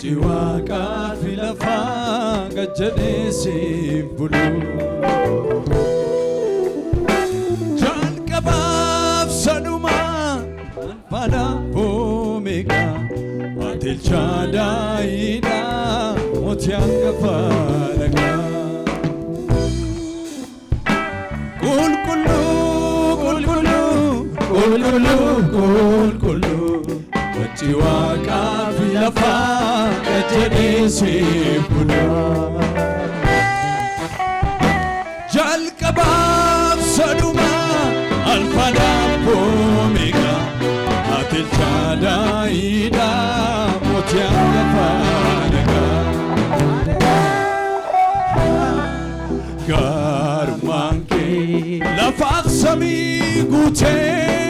Hojii waaqaafi lafaa gajjadeesiif bulu. Jalqabaaf sanumaa anfaadha boomeqa atiilcha Kul kulu, kul kulu, kul kulu, kul kulu. siwaak fi lafaa qajeelee siif bulaa. Jalqabaaf sadhumaa alfaadhaaf koomeega atilchaa daayiidhaa mootii afaan nagaa. Gaarummaan kee lafaaf samii guutee.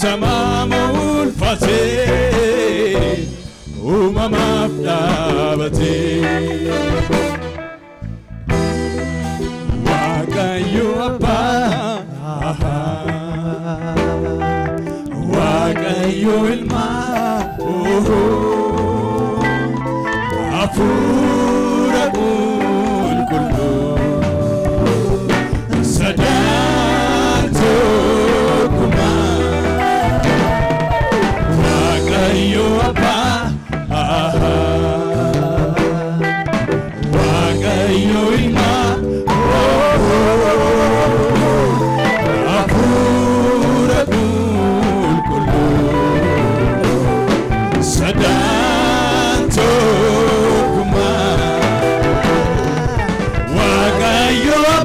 kee labsamaa mul'atee uumamaaf dhaabatee. Waaqayyo abbaa Waaqayyo ilmaa hafuura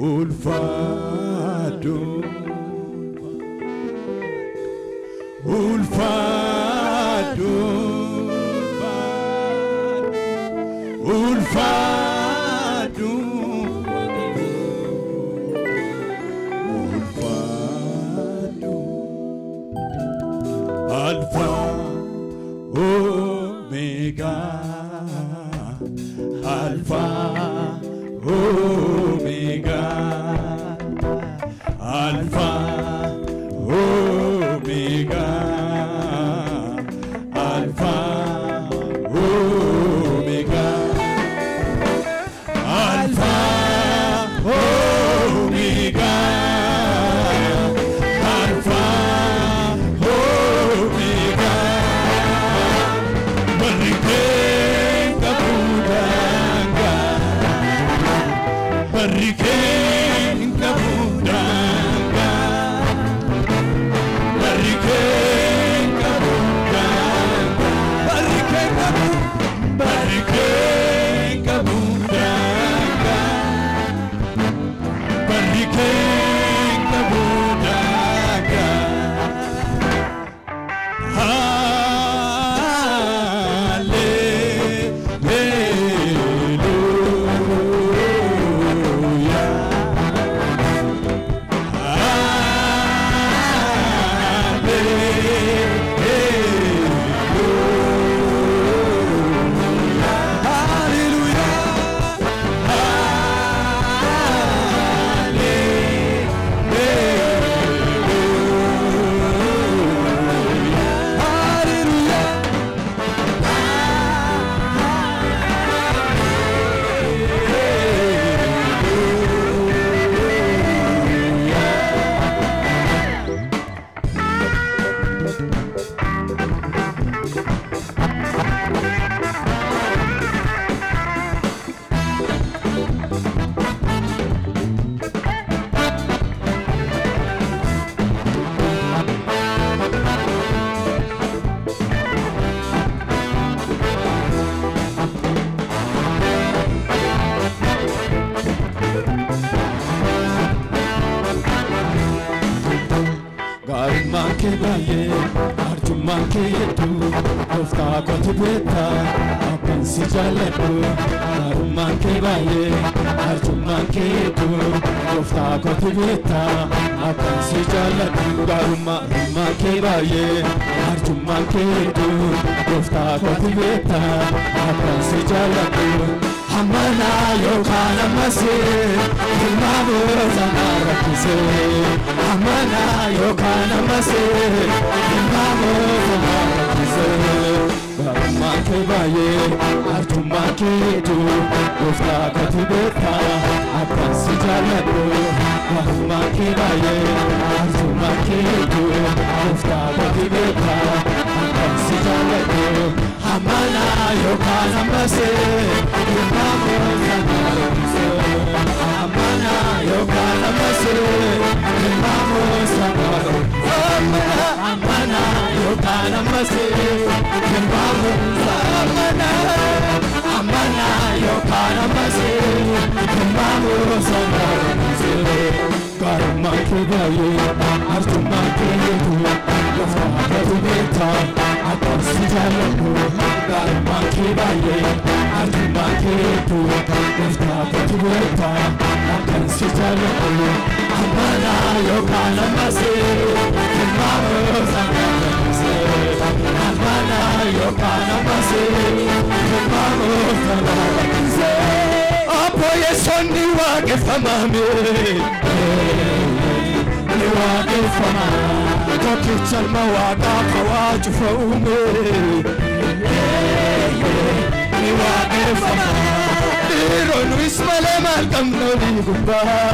Ulfado Ulfado Ulfado Ulfado Alpha Omega. Alpha. Alfa kee baay'ee arjummaan kee hedduu gooftaa kooti beekta abbiin si jaalladhu gaarummaan kee baay'ee arjummaan kee hedduu gooftaa kooti beekta abbiin si jaalladhu gaarummaan kee baay'ee arjummaan kee hedduu gooftaa kooti beekta abbiin si jaalladhu Amana yookaan ammasee ilmaa boosana rakkisee Amana yookaan ammasee ilmaa boosana rakkisee Gaarummaan kee baay'ee arjummaan kee hedduu gooftaa kooti beektaa akkan Amana ilmaa boosana rakkisee Amana ammasee ilmaa boosana rakkisee Amana yookaan ammasee ilmaa boosana Amana yookaan ammasee ilmaa boosana rakkisee Gaarummaan gooftaa kooti beektaa akkan si jaalladhu amana yookaan ammasee ilmaa boosana rakkisee amana kawaa cufa uume ni qabna olii gubbaa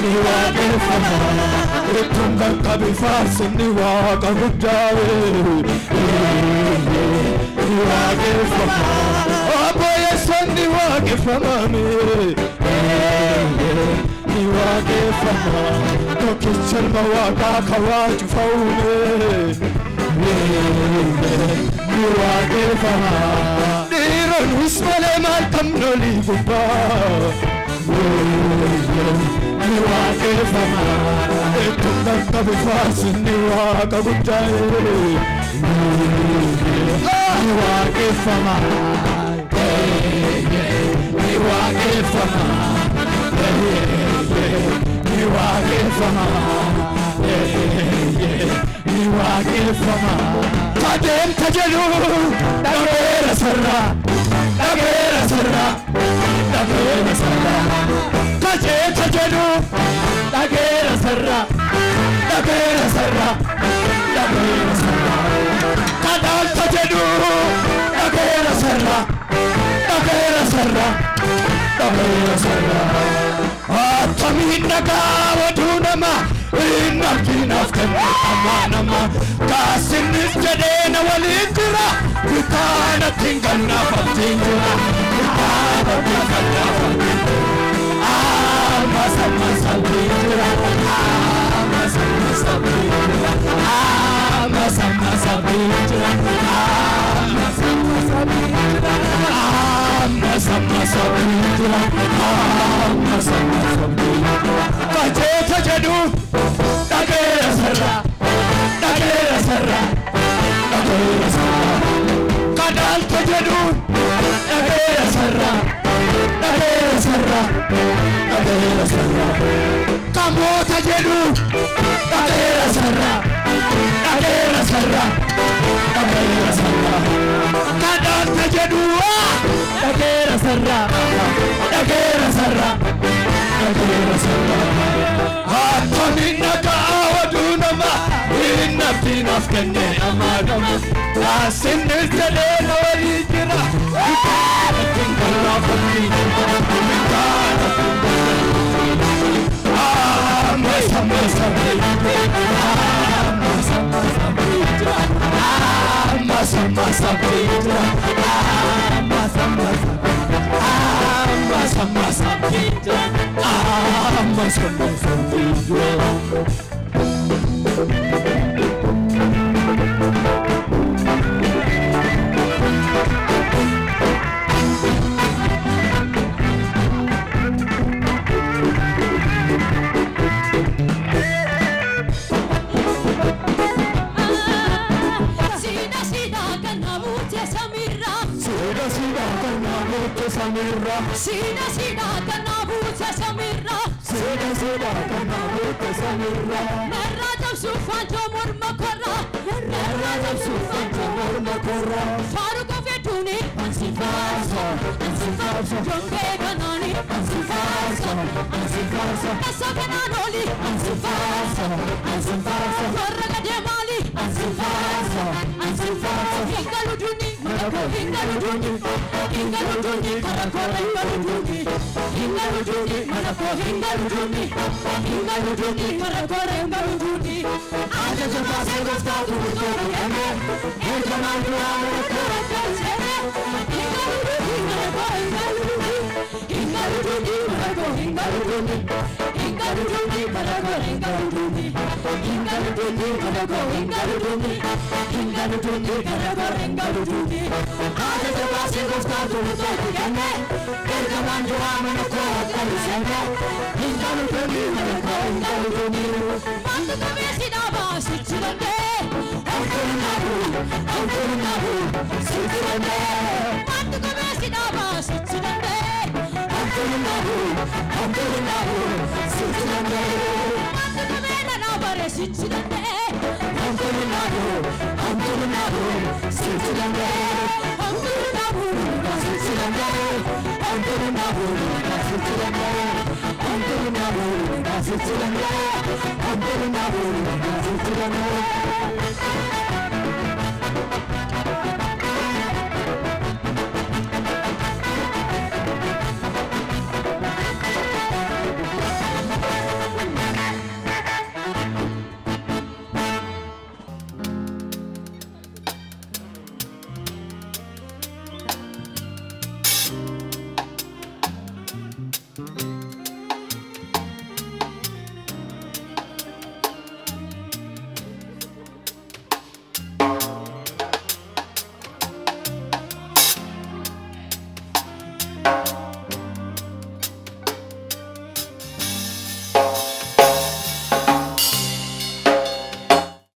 ni waaqeffama ittuun qaqqabi faarsinni waaqa guddaa ni uume ni waaqeffama dhiiroonnis malee maal qabna olii gubbaa ni waaqeffama ittuun qaqqabi faarsinni waaqa guddaa ni waaqeffama ni waaqeffama ni waaqeffama dhageera sarra dhageera sarra attamiin hin arginaaf kenne amaa nama kaasinnis jedhee na waliin jira kitaanatti hin gannaafamtiin jira kitaanatti hin gannaafamtiin jira amma samma saltiin jira amma samma saltiin jira amma samma saltiin jira amma samma saltiin jira amma samma saltiin jira amma samma saltiin jira Dejera cerrar, dejera cerrar, dejera cerrar. Camota jedhu, dejera cerrar, dejera cerrar, dejera cerrar. Kadanta jedhu, dejera hin naftiinaaf kenne amaa qabu laasinnis jedhee na walii jira ittiin amma sama sabee amma sama μυρρά Σύνα σύνα καναβούτσα σαν μυρρά τα σύνα καναβούτσα σαν μυρρά Μέρα το σουφάν το μορμα κορά Μέρα το σουφάν το μορμα κορά Φάρου κοφετούνι Ανσι φάσο Ανσι φάσο Τρομπέ κανάνι Ανσι φάσο Ανσι φάσο Κασό κανάν όλοι Ανσι φάσο Ανσι φάσο Φάρα duuni mana koo hingalu duuni hingalu duuni kara koo hingalu duuni hingalu duuni mana koo hingalu duuni hingalu duuni kara koo hingalu duuni Ajaja baasee gooftaa tuurtoo kenne ergamaan du'aa mana koo akkan seene hingalu duuni కడుతుంది మనకు ఇంకడుతుంది ఇంకడుతుంది మనకు ఇంకడుతుంది ఇంకడుతుంది మనకు ఇంకడుతుంది ఆదత వాసి గుస్తాదు తోడుకనే కర్గవాన్ జువామను కోకలుసనే ఇంకడుతుంది మనకు ఇంకడుతుంది పండుగ వేసిన వాసిచ్చుదంటే అవుతున్నాడు అవుతున్నాడు సిద్ధుడంటే పండుగ వేసిన వాసిచ్చుదంటే అవుతున్నాడు అవుతున్నాడు నశించదండే అంటున్నాడు అంటున్నాడు శిక్షిదండే అంటున్నాడు నశించదండే అంటున్నాడు నశించదండే అంటున్నాడు నశించదండే అంటున్నాడు నశించదండే